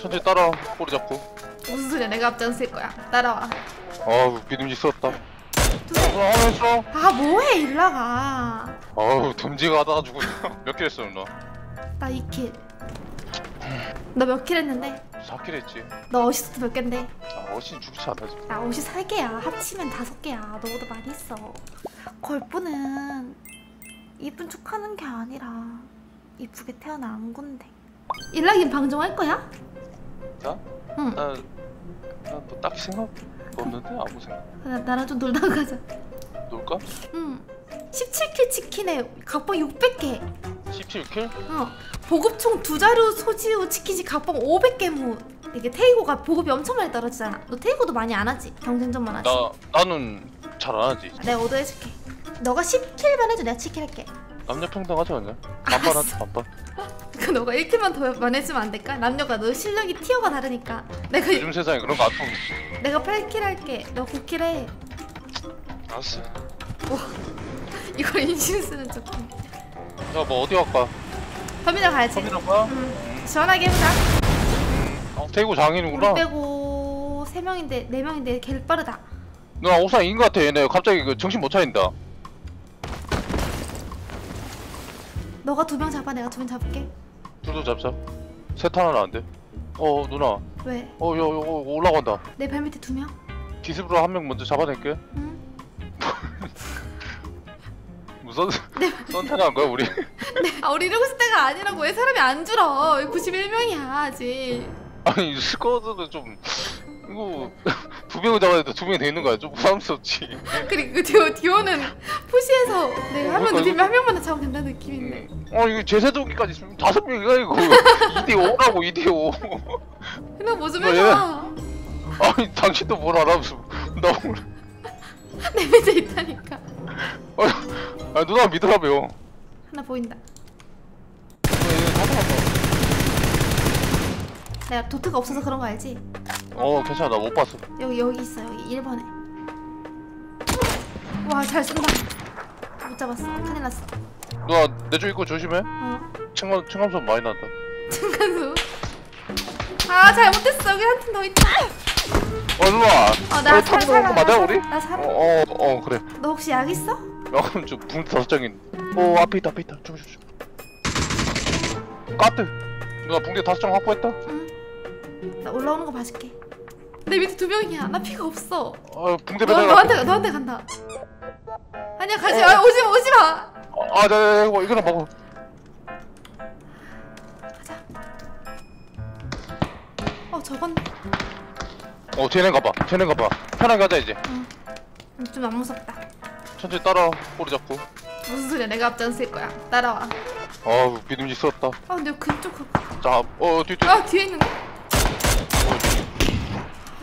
천천히 따라와. 꼬리 잡고. 무슨 소리야? 내가 앞장설 거야. 따라와. 아우 믿음직스럽다. 하면서 아 뭐해 일라가. 아우 덤지가 하다가지고 몇kill 했어 누나 나 2kill. 너 몇 kill 했는데? 4kill 했지. 너 어시스트 몇 갠데? 아 어신 쳐주지 않아지 나 어시 3개야. 합치면 5개야. 너보다 많이 했어. 걸프는 이쁜 척하는 게 아니라 이쁘게 태어난 건데 일락인 방종할 거야? 나? 응. 난난뭐 딱히 생각 없는데 아무 생각. 나, 나랑 좀 놀다 가자. 놀까? 응. 17kill 치킨에 각방 600개. 17kill? 어. 보급총 두 자루 소지우 치킨이 각방 500개 무 이게 테이고가 보급이 엄청 많이 떨어지잖아. 너 테이고도 많이 안 하지? 경쟁전만 하지? 나 나는 잘 안 하지. 내가 오더 해줄게. 너가 10kill만 해줘. 내가 7kill 할게. 남녀 평등하지 않냐? 반반 하지 반반 그 너가 1kill만 더만 해주면 안 될까? 남녀가 너 실력이 tier가 다르니까. 내가 요즘 세상에 그런 거안 통해 내가 8kill 할게. 너 9kill 해. 알았어. 이걸 인신 쓰는 척해 야뭐 어디 갈까? 터미널 가야지. 터미널 가? 응. 시원하게 해보자. 어, 태국 우리 장인이구나. 빼고 3명인데 4명인데 개 빠르다. 누나 옥상 인것 같아 얘네. 갑자기 그 정신 못 차린다 너가 두 명 잡아 내가 두 명 잡을게. 둘도 잡자. 셋 하나는 안 돼 어 누나. 왜? 어 여, 여, 올라간다. 내 발 밑에 두 명? 기습으로 한 명 먼저 잡아낼게. 응? 무슨 선택한 거야 우리? 아 우리 이러고 있을 때가 아니라고. 왜 사람이 안 줄어? 91명이야 아직. 아니 스쿼드도 좀 이거 두 명을 잡아야 돼두 명이 돼 있는 거야? 좀 부담스럽지. 그리고 그 디오, 디오는 푸시해서 내가 한명 그러니까 눕히면 한 명만 잡으면 된다는 느낌인데. 어 이거 제세동기까지 있으면 다섯 명이야 이거. 2대 5라고 2대 5 그냥 뭐좀 뭐, 해봐 아니 당신도 뭘 알아? 무슨 나 오늘 내 밑에 있다니까. 아 누나 믿으라며. 하나 보인다 어, 얘 사람아. 내가 도트가 없어서 그런 거 알지? 어 괜찮아. 나 못 봤어. 여기 여기 있어. 여기 1번에. 와잘 쏜다. 못 잡았어. 큰일 났어. 누나 내쪽 있고 조심해. 어. 층감, 층감선 많이 난다. 층간수 아 잘못했어. 여기 한 팀 더 있다. 어 누나. 어나 어, 가는 거 맞아 우리? 나 살아. 어어 어, 그래. 너 혹시 약 있어? 야 그럼 저 붕대 다섯 장인 어 앞에 있다 앞에 있다. 조심 조심 까뜨 누나 붕대 다섯 장 확보했다? 나 올라오는 거 봐줄게 내 밑에 두 명이야 나 피가 없어 어 붕대 너, 배달 너한테 너한테 간다 아니야 가지 어. 마 오지 마 오지 마 아, 네, 이거 이거나 먹어. 가자 어 저건 어, 쟤네 가 봐. 쟤네 가 봐. 편하게 하자 이제. 좀안 무섭다 천천히 따라와. 꼬리 잡고. 무슨 소리야 내가 앞장쓸 거야 따라와 아우 믿음직스럽다. 아 근데 그쪽 가- 자, 어, 뒤, 뒤. 아 뒤에 있는데?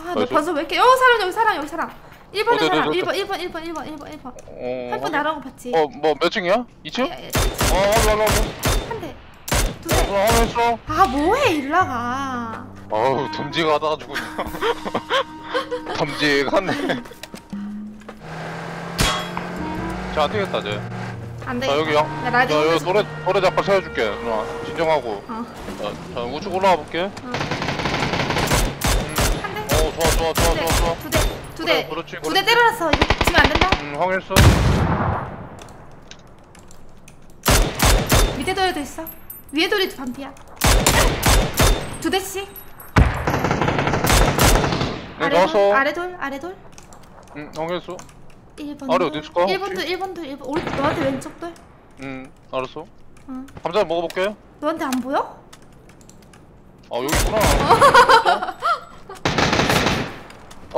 아너. 벌써 왜 이렇게 어 사람 여기 사람 여기 사람 1번에 어, 네, 사람 네, 네, 1번 1번 1번 1번 1번 1번 어, 한번 거 봤지? 어, 뭐몇 층이야? 2층? 예, 예. 어. 한대 두대 하면서. 아 뭐해 일라가 아우 덤지가 하다가지고. 덤지가네. 자, 안 되겠다, 쟤. 안돼 자, 여기 자, 라디오 여기 올려줄게. 노래, 노래 잠깐 세워줄게. 누나, 진정하고. 어 자, 자 우측 올라가 볼게. 어, 좋아, 좋아, 좋아, 좋아, 좋아. 두대 두대 그래, 그렇지, 두 대 그렇지. 때려놨어 이거 지면 안 된다 음, 확인했어. 밑에 돌에도 있어 위에 돌이 반피야 두 대씩 네, 아래 나왔어. 돌 아래 돌 아래 돌 응, 확인했어. 1번 아래 어디 있을까? 1번 돌 1번 돌 1번 오른 너한테 왼쪽 돌 응, 알았어. 응. 감자 먹어볼게. 너한테 안 보여? 아, 여기 있구나.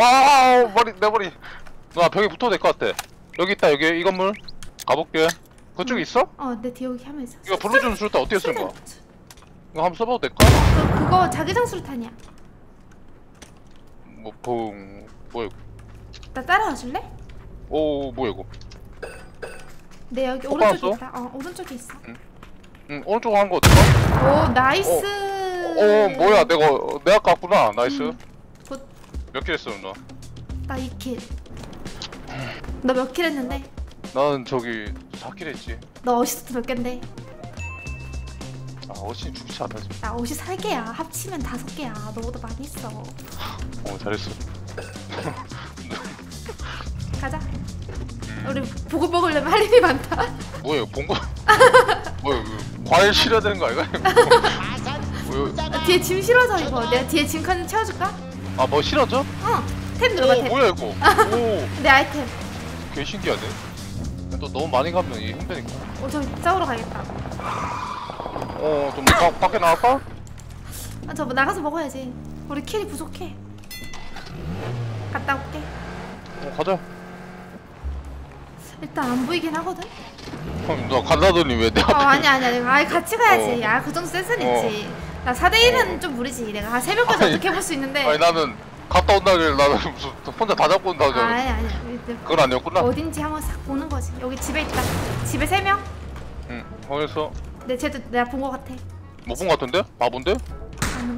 아, 머리, 내 머리. 누나 벽에 붙어도 될 것 같아. 여기 있다, 여기 이 건물. 가볼게. 그쪽 에 있어? 어내 뒤에 여기 하면 있어 이거 블루준 술때 어떻게 쓰는 거야? 그, 이거 한번 써봐도 될까? 그거 자기장 수류탄이야 뭐, 봉, 뭐야 이거? 나 따라와 줄래? 오, 뭐야 이거? 내 여기 오른쪽에 왔어? 있다 어 오른쪽에 있어 응, 오른쪽 한거 어떨까? 오 nice 어, 뭐야, 내가, 어, 내가 깠구나. nice. 음. good. 몇kill 했어, 누나? 나 2kill 너 몇 kill 했는데? 나는 저기 4kill 했지. 너 어시스트 몇 갠데? 아 어시 쳐주지 않아 지금 나 어시 세 개야. 합치면 다섯 개야. 너보다 많이 했어. 어 잘했어 가자. 우리 보급을 먹으려면 할 일이 많다. 뭐예요 본거 뭐예요 그 과일 실어야 되는 거 아이가? 나 뒤에 짐 실어져 이거. 내가 뒤에 짐칸 채워줄까? 아뭐 실어져? 어. 탭 눌러봐 오 탭. 뭐야 이거 내 아이템. 오개 신기하네 또 너무 많이 가면 이게 힘드니까 어 저기 싸우러 가겠다. 어좀 밖에 나갈까? 아, 저 뭐 나가서 먹어야지. 우리 킬이 부족해. 갔다 올게. 어 가자 일단 안 보이긴 하거든. 형, 너 간다더니 왜내어 앞에 아니 아니 아니. 아 같이 가야지. 어. 아그 정도 센스는 어. 있지. 나 4대 1은 좀 무리지. 내가 한 새벽까지 아니, 어떻게 해볼 수 있는데. 아니 나는 갔다 온다 길래 나는 무슨 혼자 다 잡고 온다고 아, 아니 아니. 그건 아니었구나 어딘지 한번 싹 보는 거지. 여기 집에 있다. 집에 세 명. 응 거기서 내 쟤도 내가 본 거 같아. 못 본 거 같은데? 바본데? 아니.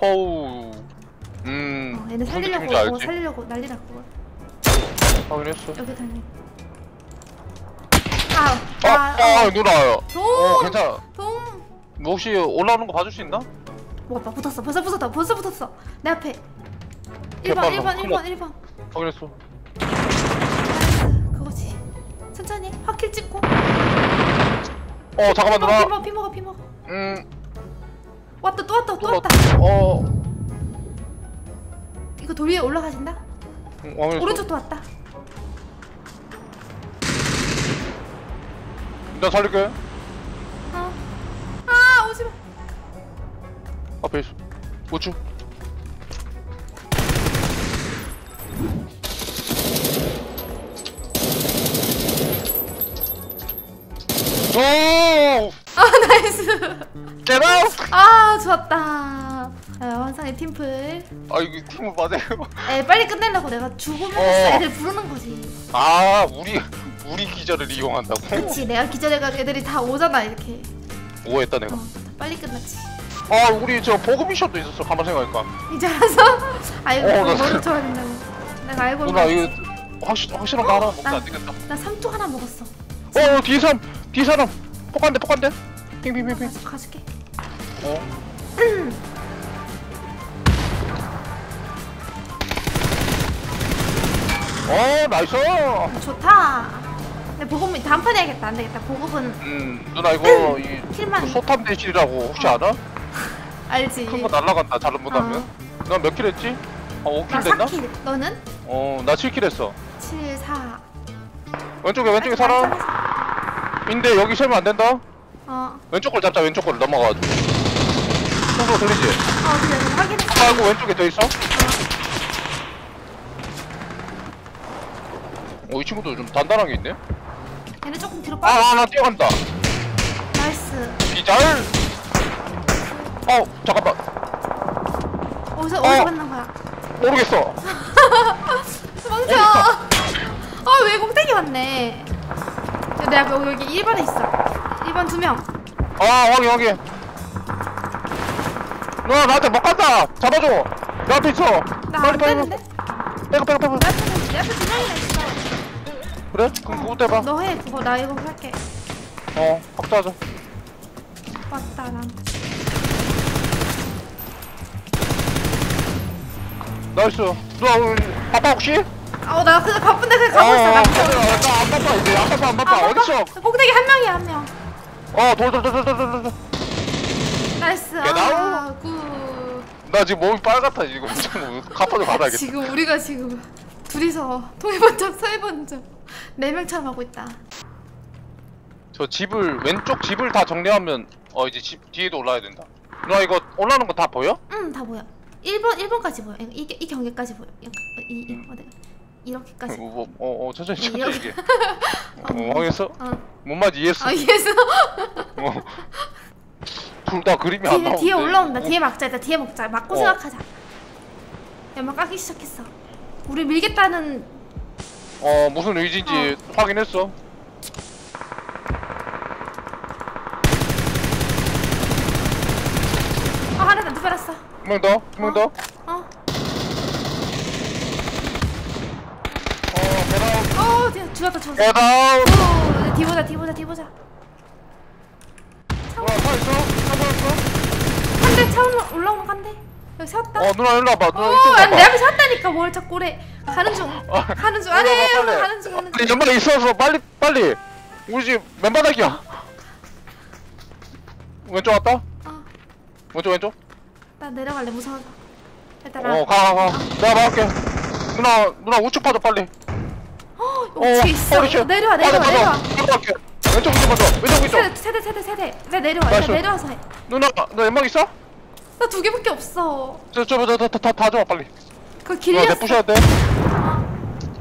허우 음 어, 얘네 살리려고 어? 살리려고 난리 났고. 확인했어 여기 다니. 아, 아, 아, 아 어. 누나요 동, 어 괜찮아 동. 뭐 혹시 올라오는 거 봐줄 수 있나? 뭐가 봐 붙었어. 벌써 붙었다. 벌써 붙었어. 내 앞에. 1번, 개빨라. 1번, 큰일 1번, 1번. 확인했어 그거지. 천천히 확킬 찍고. 어 잠깐만 어, 피 누나 먹어, 피 먹어, 피 먹어. 음 왔다, 또 왔다, 또 또 왔다. 어 이거 돌 위에 올라가신다. 음, 확인했어 오른쪽도 왔다. 일단 살릴게 어. 아, 오지 마. 앞에 있어 우측 오! 아, 나이스. Out! 아, 좋았다. 아, 환상의 팀플. 아 이거 팀을 맞아요 에, 빨리 끝내려고 내가 죽으면서 어. 애들 부르는 거지. 아 우리 우리 기절을 이용한다고? 그치, 내가 기절해가지고 애들이 다 오잖아, 이렇게. 오해했다 내가 어, 빨리 끝났지. 아 우리 저 보급 미션도 있었어 가만 생각하니까 이제 알아서? 아, 이거 어, 어, 나 머리 된다고. 내가 알고 누나 이거 확실 확실한 거 하나 먹으면 나- 안 되겠다 나 삼투 하나 먹었어. 어 뒤에 사람 뒤에 사람 폭한대 ping ping ping ping 가져, 가줄게. 어 어, nice! 좋다. 내 보급은 다음 판 해야겠다. 안 되겠다. 보급은 음, 누나 이거 이 kill만 그 소탐 대실이라고 혹시 알아? 알지. 큰 거 날라간다 잘못 못하면. 너몇kill 했지? 어, 5kill 나 됐나? 4kill. 너는? 어, 나 7kill 했어. 7, 4. 왼쪽에 왼쪽에 사람. 인데 여기 세면 안 된다. 어, 왼쪽 걸 잡자. 왼쪽 걸 넘어가가지고. 소리가 들리지? 어, 그래. 그래. 확인했어. 아이고 왼쪽에 더 있어? 어, 이 친구도 좀 단단한 게 있네. 얘네 조금 뒤로 아, 빠져. 아, 나 뛰어간다. nice. 기절. 어, 잠깐만. 어디서, 어. 어디서 만난 거야? 모르겠어. 멍청. 아, 왜 꼭대기 왔네. 야, 내 앞에 여기, 여기 1번에 있어. 1번 두 명. 아, 확인, 확인. 누나, 나한테 못 간다! 잡아줘! 내 앞에 있어! 나 안 되는데? 빼고, 빼고, 빼고. 내 앞에 두 명이나 있어. 그래? 그럼 그거 떼봐. 너 해, 그거. 나 이거 할게. 어, 박사하자. 왔다, 난. nice. 누나, 오늘 바빠, 혹시? 아, 어, 나 그냥 바쁜데 그냥 가고 있어. 나 무서워. 나안 바빠, 이제. 안 바빠, 안 바빠. 아, 어딨어? 바빠? 꼭대기 한 명이야, 한 명. 어, 돌, 돌, 돌, 돌, 돌, 돌, 돌. nice. 야, 아, good. 나 지금 몸이 빨갛다, 지금. 좀 커버도 받아야겠다. 지금 우리가 지금 둘이서 동해번쩍 서해번쩍 네 명처럼 하고 있다. 저 집을, 왼쪽 집을 다 정리하면, 어, 이제 집 뒤에도 올라야 된다. 누나, 이거 올라오는 거 다 보여? 응, 다 보여. 1번 1번까지 보여. 이, 이, 이 경계까지 보여. 이, 이, 이 어디? 이렇게까지. 뭐, 어, 어, 천천히, 천천히 이렇게. 얘기해. 어, 확인했어? 어. 뭔 말인지 이해했어. 아, 이해했어. 어. 둘다 그림이 안 나오는데. 뒤에 올라온다. 뒤에 막자. 일단 뒤에 먹자. 막고 어. 생각하자. 연막 까기 시작했어. 우리 밀겠다는 어 무슨 의지인지 확인했어. 어 하나 더 누벼놨어. 한 명 더, 한 명 더. 어, 어. 배나. 어, 뒤에 죽었다 죽었다 야 다운 오, 뒤 보자 뒤 보자 뒤 보자 누나 차 있어? 차? 한대 올라오면 간대 여기 세웠다 어 누나 일로 와봐 누나 어, 이쪽 아니, 내 와봐 앞에 섰다니까 뭘 자꾸 그래 가는 중. 가는 중. 아니 일로 와봐, 빨리. 가는 중 가는 중 연막 있어서 빨리 빨리. 우리 집 맨바닥이야. 왼쪽 왔다? 어, 왼쪽 왼쪽? 나 내려갈래 무서워서. 일단 어, 어가 가가. 내가 막을게. 누나 누나 우측 파줘 빨리. 여기 있어. 허리 shit. 내려와 빨리 내려와 내려와. 가자. 내려갈게. 왼쪽 위쪽 먼저 왼쪽 위쪽. 세대 세대 세대 세대. 내 내려와. 일단 내려와서 해. 누나 너 연막 있어? 나 두 개밖에 없어. 저저다다다 줘 빨리 그 누나 길이었어 내 부셔야 돼.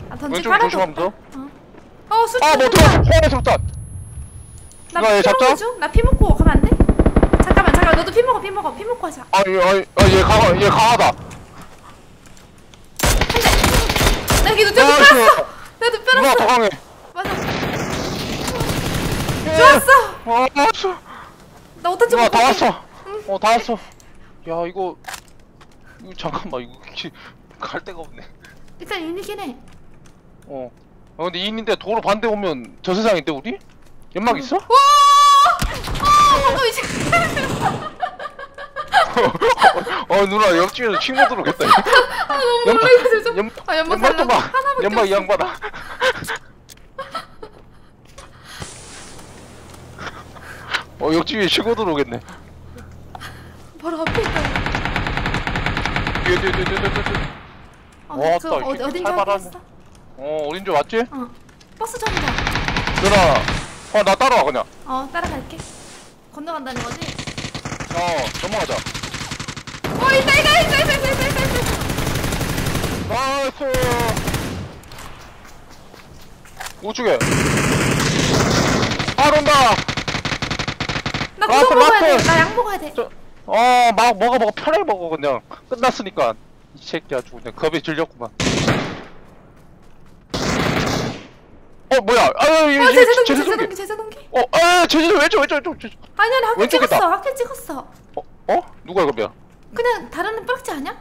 아 던지 왼쪽 깔아도 조심하면서 어, 어 수치 아 뭐 들어왔어. 호환해서 일단 나 누나, 얘피 잡자. 먹어 중나피 먹고 가면 안 돼? 잠깐만 잠깐만. 너도 피 먹어 피 먹어 피 먹고 하자. 아니 아니 아얘 강하 얘 강하다. 나 여기 눈 나이스. 뼈렸어 나도 누나 뼈렸어 더 강해. 맞아. 좋았어. 어 왔어 나 어떤지 누나 다 왔어. 어다 왔어. 야 이거 이거 잠깐만 이거 기- 갈 데가 없네 일단 이기긴 해 어. 아 근데 인인데 도로 반대 오면 저 세상인데 우리? 연막 있어? 와! 아, 방금 이제 어 누나 옆집에서 친구 들어오겠다. 아, 너무 놀라가지고 좀. 연, 아, 연막 연막 좀 봐. 달라고? 하나밖에 연막 이 없어. 양반아. 어 옆집에 친구 들어오겠네. 바로 앞에 있다. 뒤에 뒤에 뒤에 뒤에 뒤에. 뒤에. 어, 어 왔다. 어, 어딘지 알았어? 어, 어딘지 왔지? 어. 버스 정류장. 누나, 어, 나 따라와 그냥. 어, 따라갈게. 건너간다는 거지? 어, 넘어가자. 어, 있다, 있다, 있다, 있다, 있다, 있다, 있다. 나이스. 우측에. 아, 온다. 나 아, 그거 먹어야 돼. 나 약 먹어야 돼어막 먹어 먹어 편하게 먹어 그냥 끝났으니까. 이 새끼 아주 그냥 겁에 질렸구만. 어 뭐야? 아유 어, 제자동기, 제주동기. 제자동기, 제자동기. 어, 아 제주도 왼쪽 왼쪽 왼쪽 왼쪽. 아니, 아니, 학교. 찍었어. 학교 찍었어. 어? 어? 누가 이거 뭐야? 그냥 다른 애 뿌락지 아니야?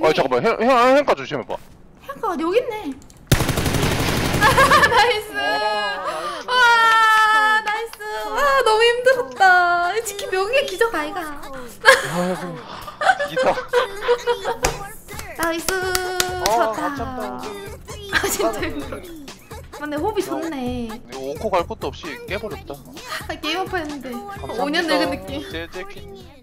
어 잠깐만 형, 형, 형까 조심해봐. 해가 여기 있네. 아, 나이스. 와, 나이스. 와, 너무 힘들었다. 이 치킨 명예 기적 아이가. 아이고 기다. 나이스. 아, 좋았다. 아깝다. 아, 진짜 힘들어. 맞네, 호흡이 좋네. 이거 오코 갈 것도 없이 깨버렸다. 아, 게임 오빠 했는데. 감사합니다. 5년 늙은 느낌. 제제키.